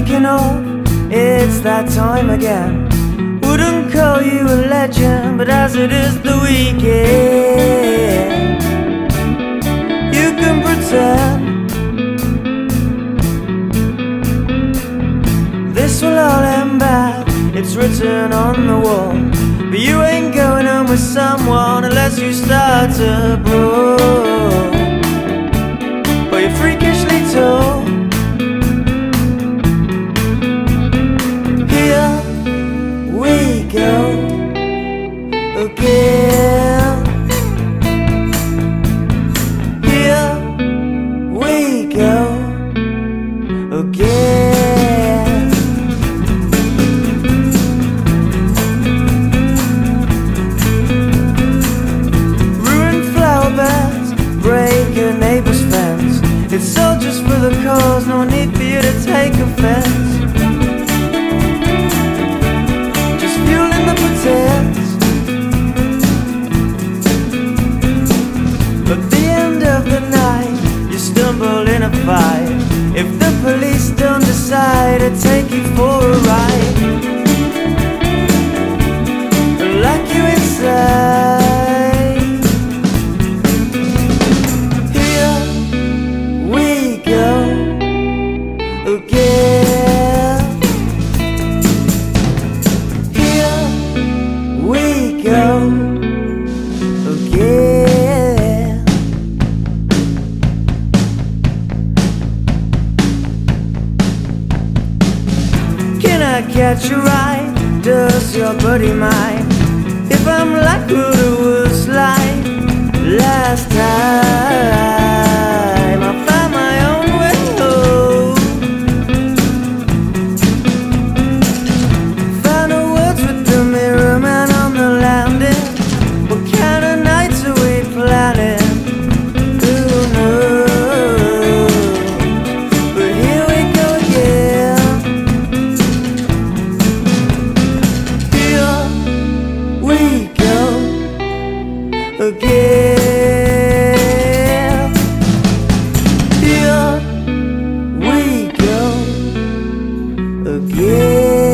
it's that time again. Wouldn't call you a legend, but as it is the weekend, you can pretend. This will all end bad, it's written on the wall. But you ain't going home with someone unless you start to brawl. But you're freakishly tall. It's just for the cause, no need for you to take offense. Just fueling the pretense. At the end of the night, you stumble in a fight. If the police don't decide to Catch your eye? Does your buddy mind? If I'm like what it was like again. Here we go again.